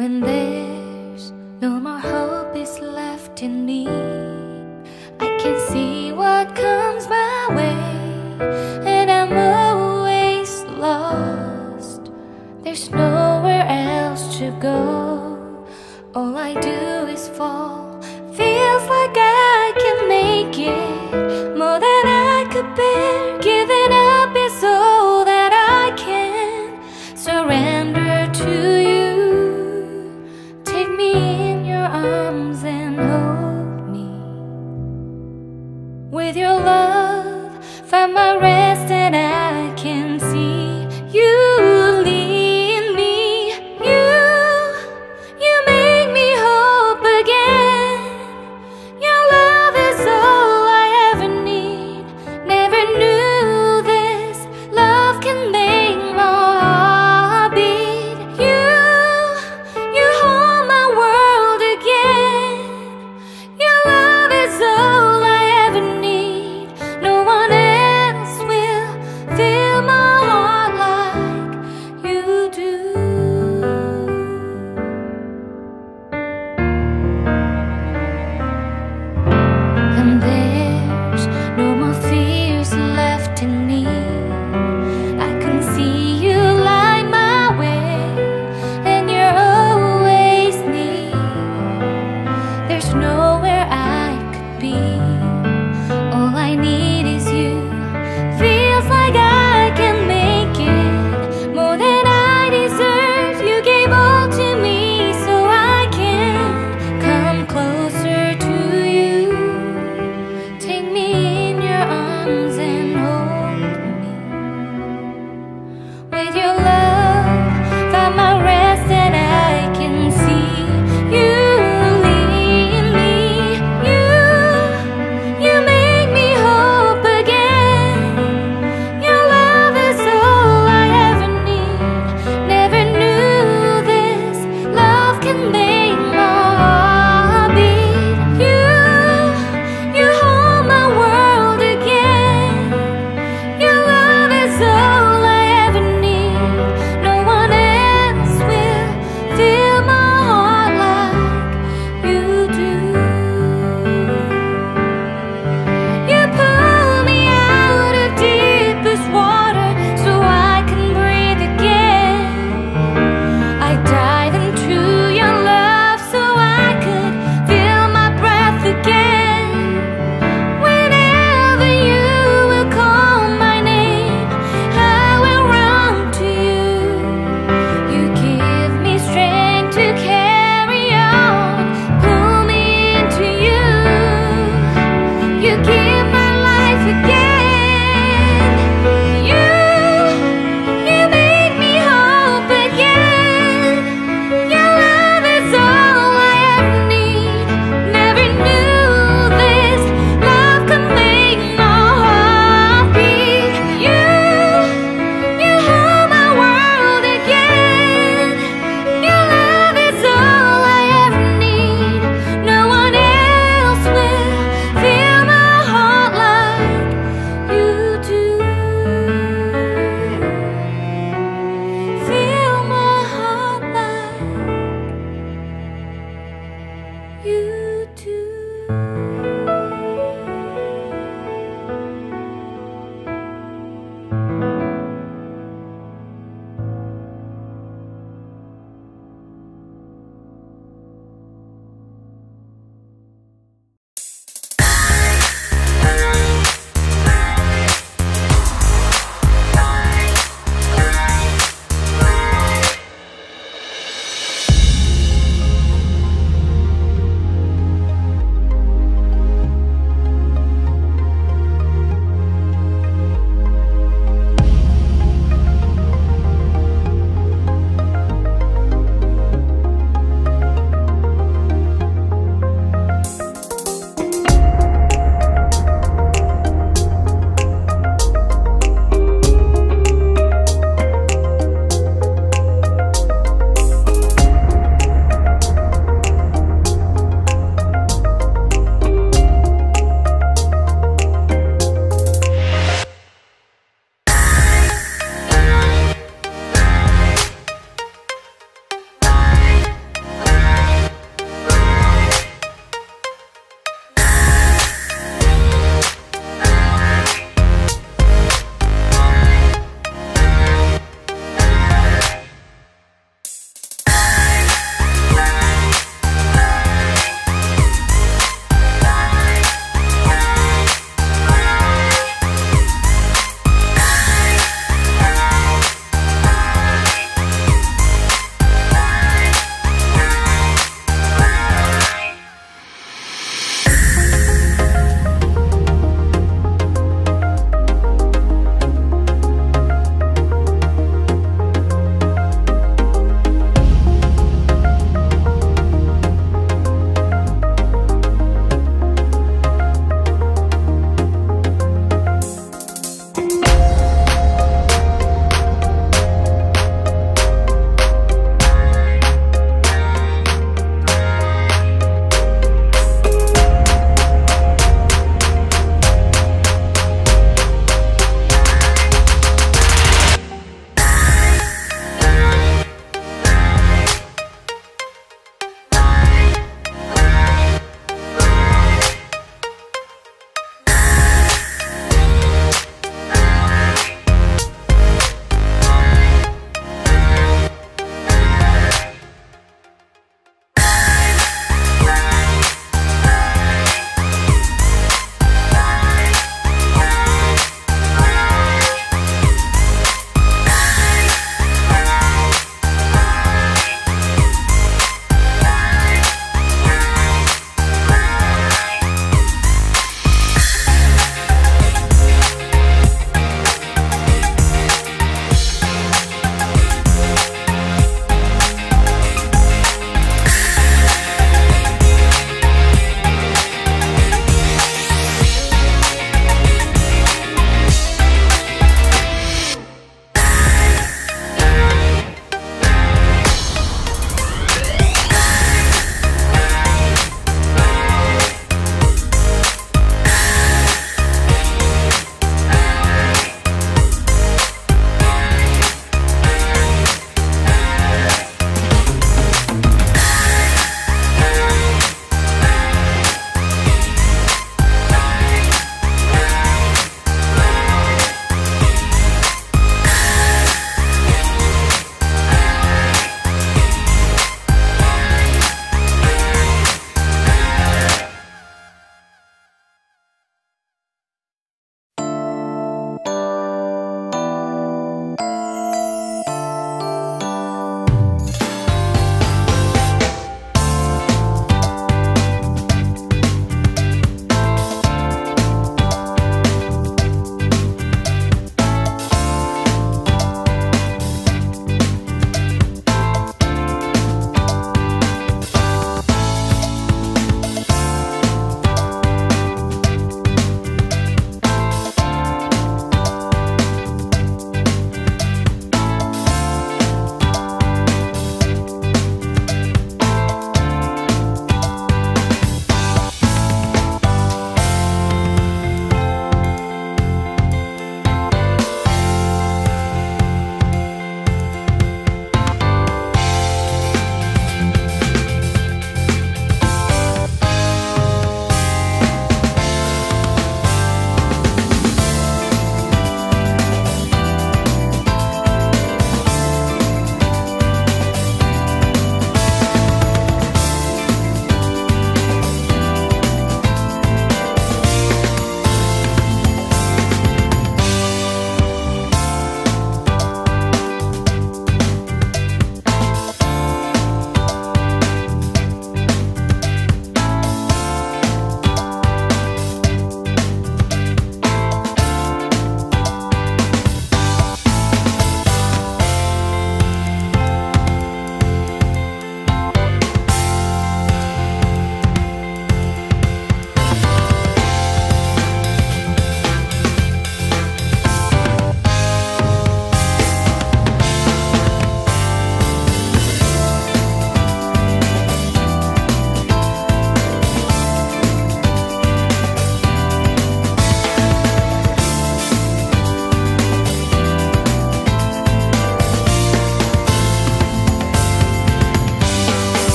When there's no more hope is left in me, I can see what comes my way, and I'm always lost. There's nowhere else to go. All I do is fall. Feels like I can make it more than I could bear.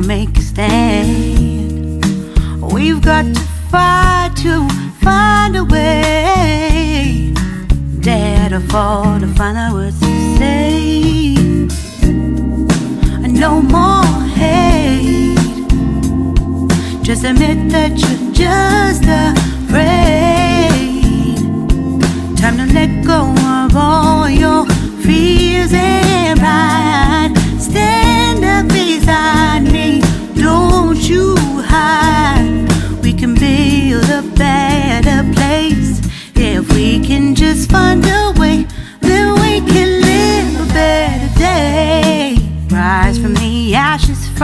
we'll make a stand. We've got to fight to find a way. Dare to fall to find out what to say. No more hate. Just admit that you're just